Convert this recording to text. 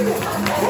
Woo!